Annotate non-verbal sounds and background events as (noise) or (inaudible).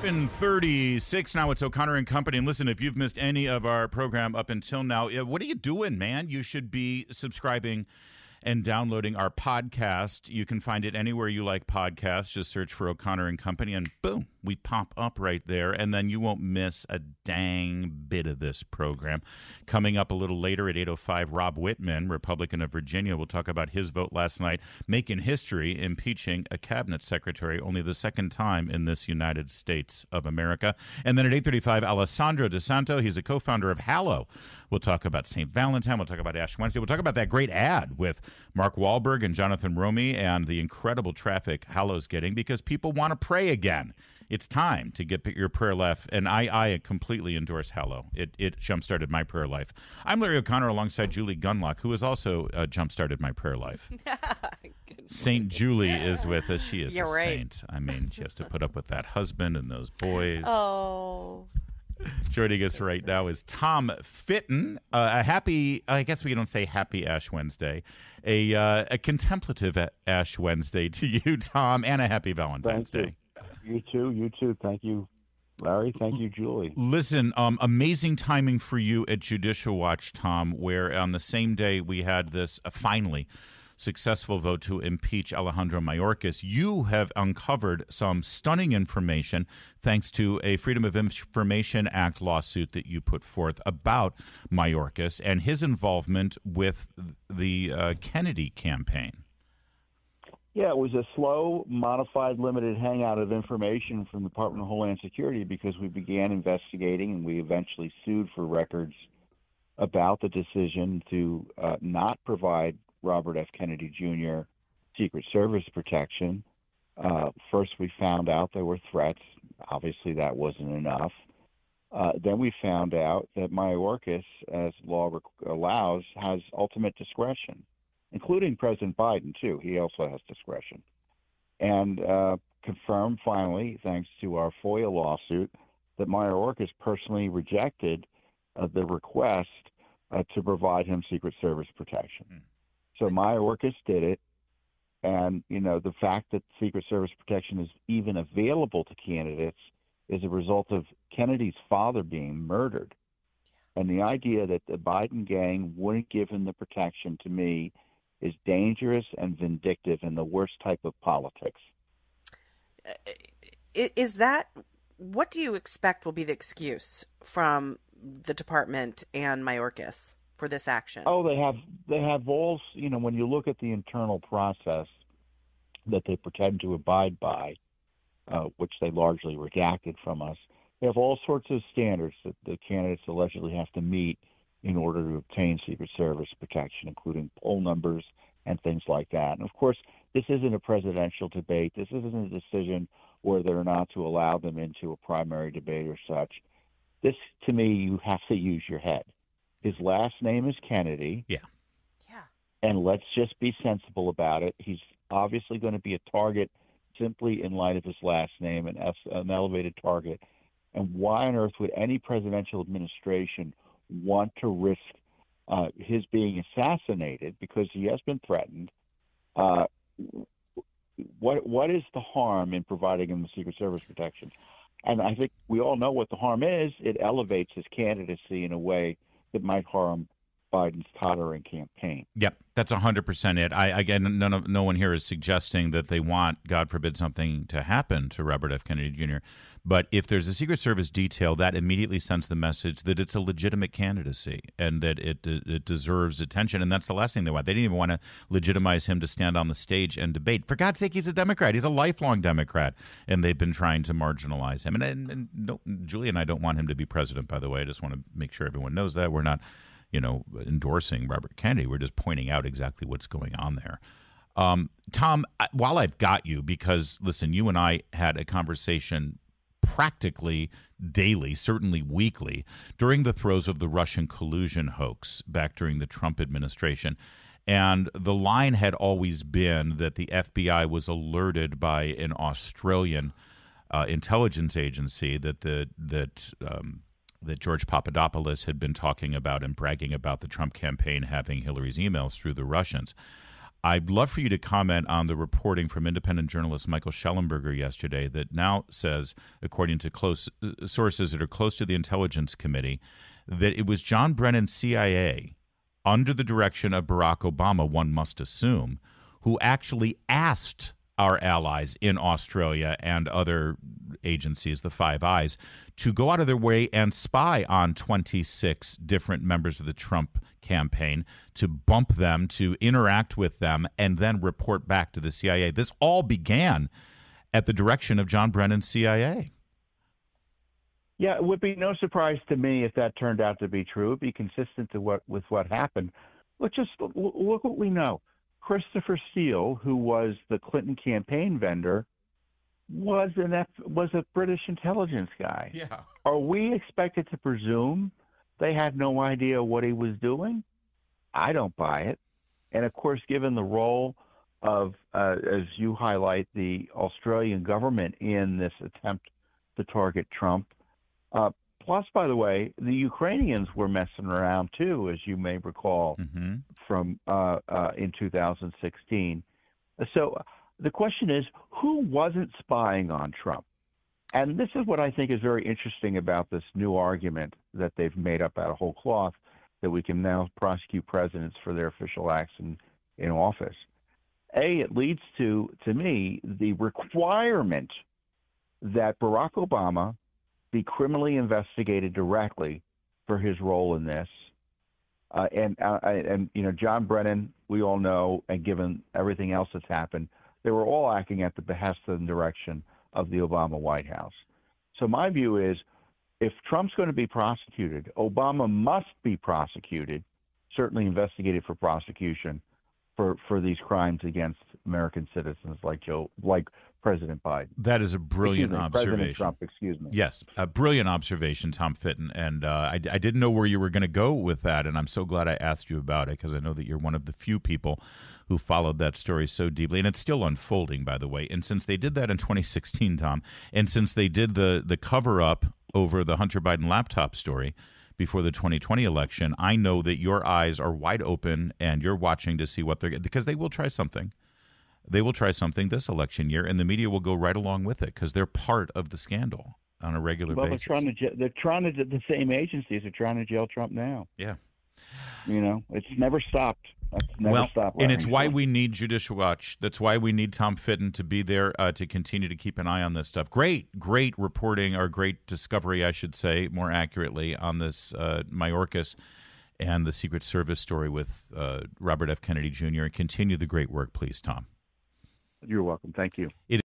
736 now it's o'connor and company. And listen if you've missed any of our program up until now what are you doing man? You should be subscribing and downloading our podcast. You can find it anywhere you like podcasts. Just search for o'connor and company and boom we pop up right there and then you won't miss a dang bit of this program. Coming up a little later at 805 rob Wittman, republican of virginia will talk about his vote last night making history impeaching a cabinet secretary only the second time in this united states of america. And then at 835 alessandro DiSanto he's a co-founder of hallow. We'll talk about st valentine. We'll talk about ash wednesday. We'll talk about that great ad with mark Wahlberg and jonathan roumie and the incredible traffic hallow's getting because people want to pray again it's time to get your prayer life. And I, I completely endorse Hallow. It, it jump started my prayer life. I'm Larry O'Connor alongside Julie Gunlock, who has also uh, jump started my prayer life. (laughs) Saint Julie is with us. She is You're a right. saint. I mean, she has to put up with that husband and those boys. Oh. (laughs) Joining us right now is Tom Fitton. Uh, a happy, I guess we don't say happy Ash Wednesday, a, uh, a contemplative Ash Wednesday to you, (laughs) Tom, and a happy Valentine's Thank Day. you. You too. You too. Thank you, Larry. Thank you, Julie. Listen, um, amazing timing for you at Judicial Watch, Tom, where on the same day we had this uh, finally successful vote to impeach Alejandro Mayorkas. You have uncovered some stunning information thanks to a Freedom of Information Act lawsuit that you put forth about Mayorkas and his involvement with the uh, Kennedy campaign. Yeah, it was a slow, modified, limited hangout of information from the Department of Homeland Security because we began investigating and we eventually sued for records about the decision to uh, not provide Robert F. Kennedy Jr. Secret Service protection. Uh, first, we found out there were threats. Obviously, that wasn't enough. Uh, then we found out that Mayorkas, as law rec- allows, has ultimate discretion including President Biden, too. He also has discretion. And uh, confirmed finally, thanks to our FOIA lawsuit, that Mayorkas personally rejected uh, the request uh, to provide him Secret Service protection. Hmm. So Mayorkas did it. And, you know, the fact that Secret Service protection is even available to candidates is a result of Kennedy's father being murdered. And the idea that the Biden gang wouldn't give him the protection to me is dangerous and vindictive and the worst type of politics. Is that what do you expect will be the excuse from the department and Mayorkas for this action? Oh, they have they have all you know when you look at the internal process that they pretend to abide by, uh, which they largely redacted from us. They have all sorts of standards that the candidates allegedly have to meet in order to obtain Secret Service protection, including poll numbers and things like that. And of course, this isn't a presidential debate. This isn't a decision whether or not to allow them into a primary debate or such. This, to me, you have to use your head. His last name is Kennedy, yeah. Yeah. And let's just be sensible about it. He's obviously going to be a target simply in light of his last name, an, an elevated target. And why on earth would any presidential administration want to risk uh, his being assassinated because he has been threatened? Uh, what what is the harm in providing him the Secret Service protection? And I think we all know what the harm is. It elevates his candidacy in a way that might harm Biden's tottering campaign. Yep, that's hundred percent it. I again, none of no one here is suggesting that they want, God forbid, something to happen to Robert F. Kennedy Jr. But if there's a Secret Service detail, that immediately sends the message that it's a legitimate candidacy and that it it deserves attention. And that's the last thing they want. They didn't even want to legitimize him to stand on the stage and debate. For God's sake, he's a Democrat. He's a lifelong Democrat, and they've been trying to marginalize him. And, and, and Julie and I don't want him to be president. By the way, I just want to make sure everyone knows that we're not you know, endorsing Robert Kennedy. We're just pointing out exactly what's going on there. Um, Tom, while I've got you, because listen, you and I had a conversation practically daily, certainly weekly, during the throes of the Russian collusion hoax back during the Trump administration. And the line had always been that the FBI was alerted by an Australian uh, intelligence agency that the that um, that George Papadopoulos had been talking about and bragging about the Trump campaign having Hillary's emails through the Russians. I'd love for you to comment on the reporting from independent journalist Michael Shellenberger yesterday that now says, according to close uh, sources that are close to the Intelligence Committee, that it was John Brennan CIA, under the direction of Barack Obama, one must assume, who actually asked our allies in Australia and other agencies, the Five Eyes, to go out of their way and spy on 26 different members of the Trump campaign, to bump them, to interact with them, and then report back to the CIA. This all began at the direction of John Brennan's CIA. Yeah, it would be no surprise to me if that turned out to be true. It'd be consistent to what with what happened. Let's just look what we know. Christopher Steele, who was the Clinton campaign vendor, was an F, was a British intelligence guy. Yeah. Are we expected to presume they had no idea what he was doing? I don't buy it. And of course, given the role of, uh, as you highlight, the Australian government in this attempt to target Trump, uh, Plus, by the way, the Ukrainians were messing around too, as you may recall mm-hmm. from uh, uh, in 2016. So the question is, who wasn't spying on Trump? And this is what I think is very interesting about this new argument that they've made up out of whole cloth that we can now prosecute presidents for their official acts in, in office. A, it leads to, to me, the requirement that Barack Obama be criminally investigated directly for his role in this. Uh, and uh, and you know John Brennan, we all know, and given everything else that's happened, they were all acting at the behest and direction of the Obama White House. So my view is, if Trump's going to be prosecuted, Obama must be prosecuted, certainly investigated for prosecution for for these crimes against American citizens like Joe, like President Biden. That is a brilliant me, observation. President Trump, excuse me. Yes, a brilliant observation, Tom Fitton. And uh, I, I, didn't know where you were going to go with that, and I'm so glad I asked you about it because I know that you're one of the few people who followed that story so deeply, and it's still unfolding, by the way. And since they did that in 2016, Tom, and since they did the the cover up over the Hunter Biden laptop story before the 2020 election, I know that your eyes are wide open and you're watching to see what they're because they will try something they will try something this election year, and the media will go right along with it because they're part of the scandal on a regular well, basis. Well, they're trying to they're trying to the same agencies are trying to jail Trump now. Yeah, you know, it's never stopped. It's never well, stopped. And it's why we need Judicial Watch. That's why we need Tom Fitton to be there uh, to continue to keep an eye on this stuff. Great, great reporting, or great discovery, I should say, more accurately, on this uh, Mayorkas and the Secret Service story with uh, Robert F. Kennedy Jr. And continue the great work, please, Tom. You're welcome. Thank you. It